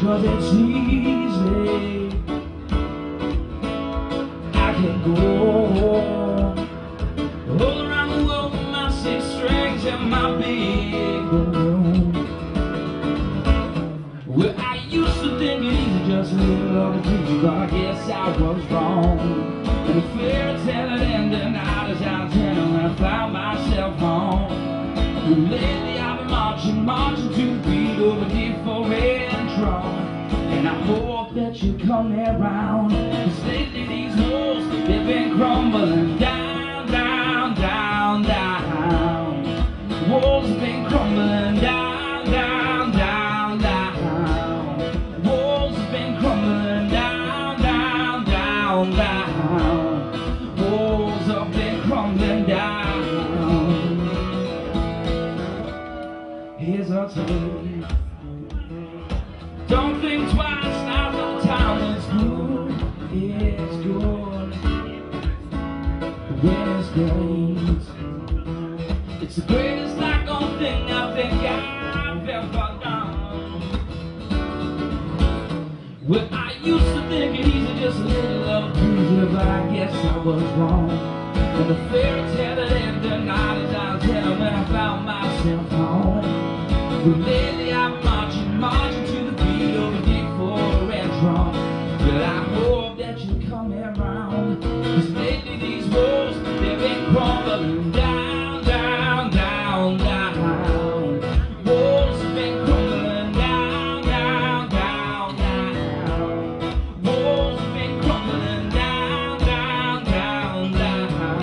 Cause it's easy I can go All around the world with my six strings and my big balloon Well, I used to think it easy just a little dream But I guess I was wrong. And the fairy tale had ended I was out of town I found myself home And lately I've been marching, marching hope that you come around. Cause lately these walls, they've been crumbling down, down, down, down. Walls have been crumbling down, down, down, down. Walls have been crumbling down, down, down, down. Walls have been crumbling down. Here's a tale Don't think It's great It's the greatest doggone thing I think I've ever done. Well, I used to think it easy, just a little of pleasure But I guess I was wrong. And the fairy tale that ended night is out of When I found myself home well, crumbling down, down, down, down. Walls been crumbling down, down, down, down. Walls been crumbling down, down, down, down.